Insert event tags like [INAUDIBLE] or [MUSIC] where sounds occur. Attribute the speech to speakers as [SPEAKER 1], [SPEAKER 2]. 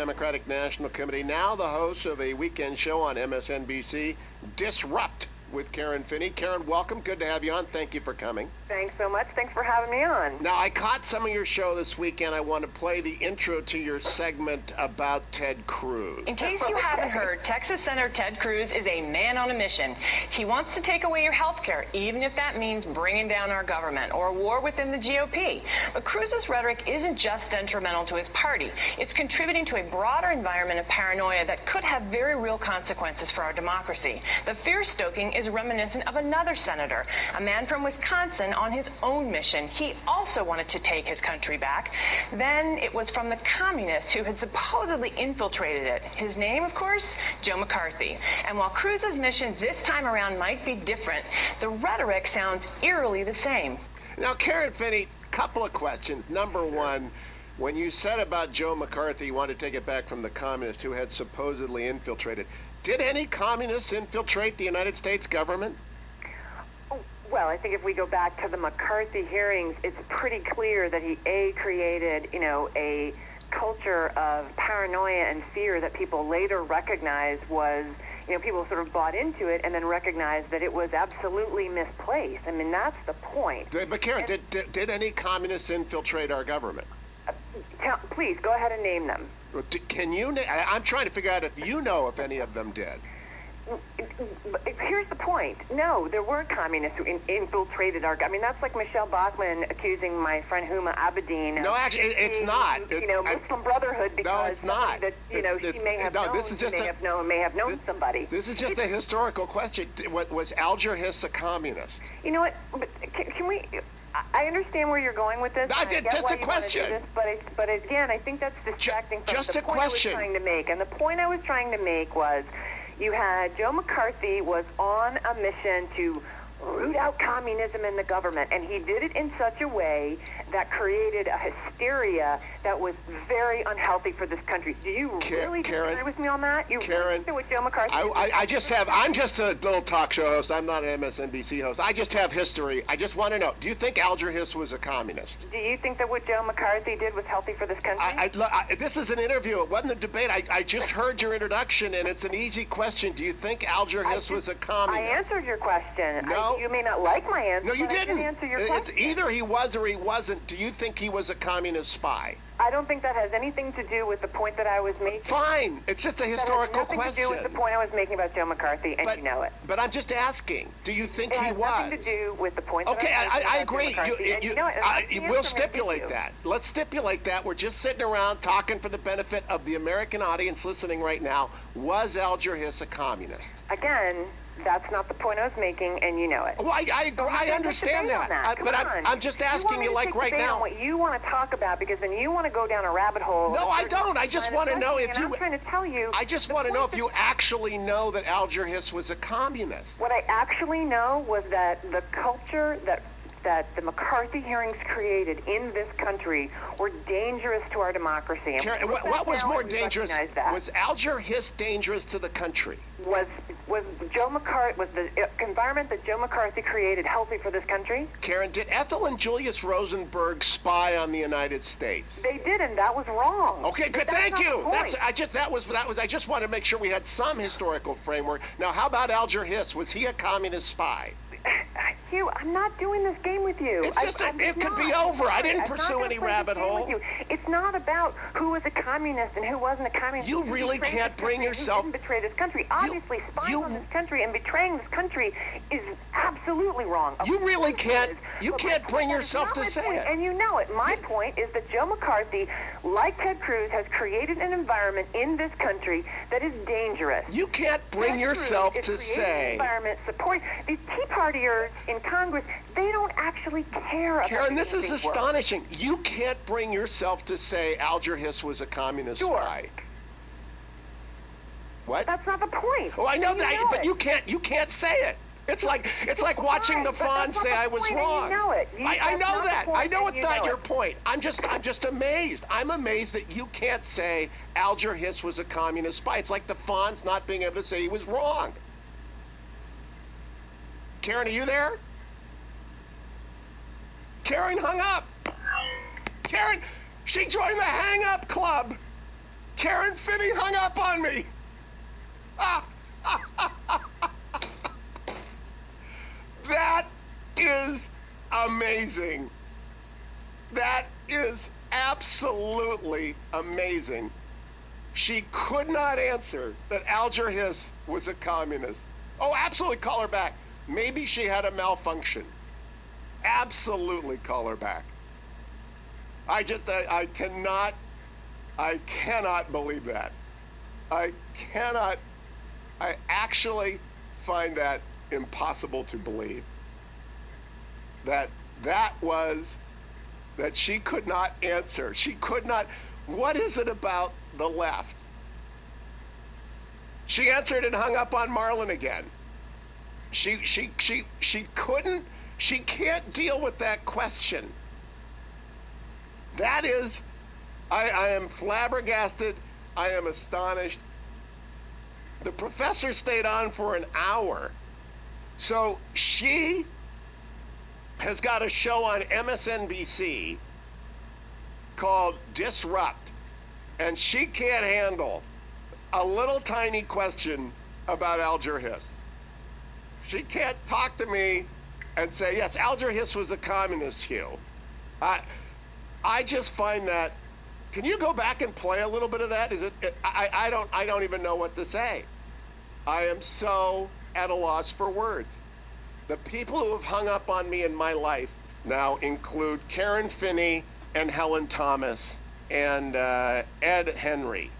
[SPEAKER 1] Democratic National Committee, now the host of a weekend show on MSNBC, Disrupt with Karen Finney. Karen, welcome. Good to have you on. Thank you for coming.
[SPEAKER 2] Thanks so much. Thanks for having me on.
[SPEAKER 1] Now, I caught some of your show this weekend. I want to play the intro to your segment about Ted Cruz.
[SPEAKER 3] In case you haven't heard, Texas Senator Ted Cruz is a man on a mission. He wants to take away your health care, even if that means bringing down our government or a war within the GOP. But Cruz's rhetoric isn't just detrimental to his party. It's contributing to a broader environment of paranoia that could have very real consequences for our democracy. The fear stoking is reminiscent of another senator, a man from Wisconsin on his own mission. He also wanted to take his country back. Then it was from the communists who had supposedly infiltrated it. His name, of course, Joe McCarthy. And while Cruz's mission this time around might be different, the rhetoric sounds eerily the same.
[SPEAKER 1] Now, Karen Finney, couple of questions. Number one, when you said about Joe McCarthy, you wanted to take it back from the communists who had supposedly infiltrated. Did any communists infiltrate the United States government?
[SPEAKER 2] Well, I think if we go back to the McCarthy hearings, it's pretty clear that he a created, you know, a culture of paranoia and fear that people later recognized was, you know, people sort of bought into it and then recognized that it was absolutely misplaced. I mean, that's the point.
[SPEAKER 1] But Karen, did, did, did any communists infiltrate our government?
[SPEAKER 2] Uh, tell, please go ahead and name them.
[SPEAKER 1] Can you? I'm trying to figure out if you know if any of them did.
[SPEAKER 2] Here's the point. No, there were communists who in, infiltrated our. I mean, that's like Michele Bachmann accusing my friend Huma Abedin.
[SPEAKER 1] No, actually, it's not.
[SPEAKER 2] You know, Muslim Brotherhood because
[SPEAKER 1] no, it's not.
[SPEAKER 2] That you know
[SPEAKER 1] it's,
[SPEAKER 2] she may have
[SPEAKER 1] no,
[SPEAKER 2] known.
[SPEAKER 1] This is just
[SPEAKER 2] may
[SPEAKER 1] a,
[SPEAKER 2] have known. May have known
[SPEAKER 1] this,
[SPEAKER 2] somebody.
[SPEAKER 1] This is just
[SPEAKER 2] it's,
[SPEAKER 1] a historical question. Was Alger Hiss a communist?
[SPEAKER 2] You know what? But can, can we? I understand where you're going with this.
[SPEAKER 1] I did, just a question.
[SPEAKER 2] This, but, it, but again, I think that's distracting
[SPEAKER 1] from just
[SPEAKER 2] the
[SPEAKER 1] a
[SPEAKER 2] point
[SPEAKER 1] question.
[SPEAKER 2] I was trying to make. And the point I was trying to make was you had Joe McCarthy was on a mission to root out communism in the government, and he did it in such a way that created a hysteria that was very unhealthy for this country. Do you really
[SPEAKER 1] Karen,
[SPEAKER 2] disagree with me on that? You
[SPEAKER 1] Karen,
[SPEAKER 2] really with Joe McCarthy?
[SPEAKER 1] I, I, I, just have. I'm just a little talk show host. I'm not an MSNBC host. I just have history. I just want to know. Do you think Alger Hiss was a communist?
[SPEAKER 2] Do you think that what Joe McCarthy did was healthy for this country?
[SPEAKER 1] I, I, this is an interview. It wasn't a debate. I, just heard your introduction, and it's an easy question. Do you think Alger Hiss was a communist?
[SPEAKER 2] I answered your question.
[SPEAKER 1] No,
[SPEAKER 2] you may not like my answer.
[SPEAKER 1] No, you
[SPEAKER 2] didn't.
[SPEAKER 1] did
[SPEAKER 2] answer your uh,
[SPEAKER 1] it's
[SPEAKER 2] question.
[SPEAKER 1] either he was or he wasn't. Do you think he was a communist spy?
[SPEAKER 2] I don't think that has anything to do with the point that I was making.
[SPEAKER 1] Fine, it's just a historical
[SPEAKER 2] that has nothing
[SPEAKER 1] question.
[SPEAKER 2] to do with the point I was making about Joe McCarthy, and
[SPEAKER 1] but,
[SPEAKER 2] you know it.
[SPEAKER 1] But I'm just asking. Do you think
[SPEAKER 2] it
[SPEAKER 1] he
[SPEAKER 2] has
[SPEAKER 1] was?
[SPEAKER 2] Nothing to do with the point.
[SPEAKER 1] Okay,
[SPEAKER 2] I,
[SPEAKER 1] I, I agree.
[SPEAKER 2] You,
[SPEAKER 1] you,
[SPEAKER 2] you, know
[SPEAKER 1] I, we'll stipulate that. Let's stipulate that. We're just sitting around talking for the benefit of the American audience listening right now. Was Alger Hiss a communist?
[SPEAKER 2] Again, that's not the point I was making, and you know it.
[SPEAKER 1] Well, I, I, I understand that,
[SPEAKER 2] that.
[SPEAKER 1] I, but I'm, I'm, just asking
[SPEAKER 2] you,
[SPEAKER 1] you, like right now.
[SPEAKER 2] what you want to talk about, because then you want to go down a rabbit hole.
[SPEAKER 1] No, I don't. I just want to know if you.
[SPEAKER 2] I'm trying to tell you.
[SPEAKER 1] I just want to know if you actually know that Alger Hiss was a communist.
[SPEAKER 2] What I actually know was that the culture that that the McCarthy hearings created in this country were dangerous to our democracy.
[SPEAKER 1] Karen, what, what was more dangerous? Was Alger Hiss dangerous to the country?
[SPEAKER 2] Was was Joe McCarthy was the environment that Joe McCarthy created healthy for this country?
[SPEAKER 1] Karen, did Ethel and Julius Rosenberg spy on the United States?
[SPEAKER 2] They did, and that was wrong.
[SPEAKER 1] Okay, good. Thank you. That's I just that was that was I just want to make sure we had some historical framework. Now, how about Alger Hiss? Was he a communist spy?
[SPEAKER 2] Hugh, I'm not doing this game with you.
[SPEAKER 1] It's just
[SPEAKER 2] I,
[SPEAKER 1] a, it could be over. I didn't
[SPEAKER 2] I'm
[SPEAKER 1] pursue any rabbit hole.
[SPEAKER 2] It's not about who was a communist and who wasn't a communist.
[SPEAKER 1] You really can't bring yourself.
[SPEAKER 2] Who betray this country. Obviously, spying you, on this country and betraying this country is absolutely wrong.
[SPEAKER 1] You really can't. You can't bring yourself to say
[SPEAKER 2] point,
[SPEAKER 1] it.
[SPEAKER 2] And you know it. My point is that Joe McCarthy, like Ted Cruz, has created an environment in this country that is dangerous.
[SPEAKER 1] You can't bring
[SPEAKER 2] Ted
[SPEAKER 1] yourself
[SPEAKER 2] Cruz
[SPEAKER 1] to say.
[SPEAKER 2] An environment support these Tea Partiers in Congress. They don't actually care.
[SPEAKER 1] Karen, this is astonishing. You can't bring yourself to say Alger Hiss was a communist
[SPEAKER 2] sure.
[SPEAKER 1] spy. What?
[SPEAKER 2] That's not the point.
[SPEAKER 1] Oh, I know
[SPEAKER 2] you
[SPEAKER 1] that,
[SPEAKER 2] know
[SPEAKER 1] but
[SPEAKER 2] it.
[SPEAKER 1] you can't. You can't say it. It's like it's like watching the Fonz say I was wrong.
[SPEAKER 2] You know it. You,
[SPEAKER 1] I, I know that. I know it's not
[SPEAKER 2] know
[SPEAKER 1] your
[SPEAKER 2] it.
[SPEAKER 1] point. I'm just I'm just amazed. I'm amazed that you can't say Alger Hiss was a communist spy. It's like the Fonz not being able to say he was wrong. Karen, are you there? Karen hung up. Karen, she joined the hang up club. Karen Finney hung up on me. [LAUGHS] that is amazing. That is absolutely amazing. She could not answer that Alger Hiss was a communist. Oh, absolutely call her back. Maybe she had a malfunction. Absolutely call her back. I just, I, I cannot, I cannot believe that. I cannot, I actually find that impossible to believe. That that was, that she could not answer. She could not, what is it about the left? She answered and hung up on Marlin again. She, she, she, she couldn't, she can't deal with that question. That is, I, I am flabbergasted. I am astonished. The professor stayed on for an hour. So she has got a show on MSNBC called Disrupt, and she can't handle a little tiny question about Alger Hiss. She can't talk to me and say, yes, Alger Hiss was a communist, Hugh. I, I just find that. Can you go back and play a little bit of that? Is it? I, I don't. I don't even know what to say. I am so at a loss for words. The people who have hung up on me in my life now include Karen Finney and Helen Thomas and uh, Ed Henry.